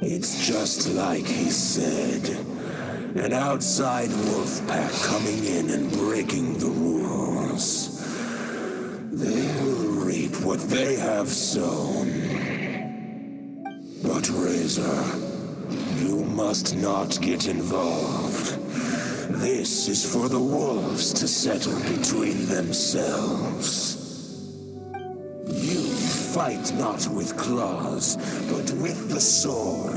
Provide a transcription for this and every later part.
It's just like he said. An outside wolf pack coming in and breaking the rules. They will reap what they have sown. But Razor, you must not get involved. This is for the wolves to settle between themselves. You fight not with claws, but with the sword.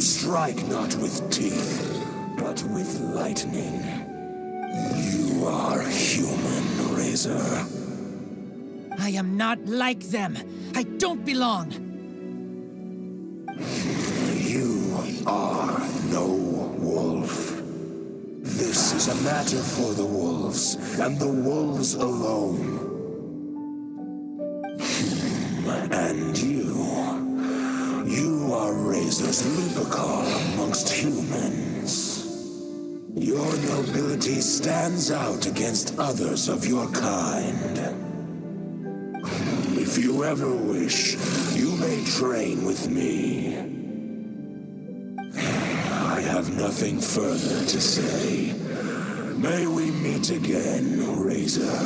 You strike not with teeth, but with lightning. You are human, Razor. I am not like them. I don't belong. You are no wolf. This is a matter for the wolves, and the wolves alone. And you, are Razor's amongst humans. Your nobility stands out against others of your kind. If you ever wish, you may train with me. I have nothing further to say. May we meet again, Razor.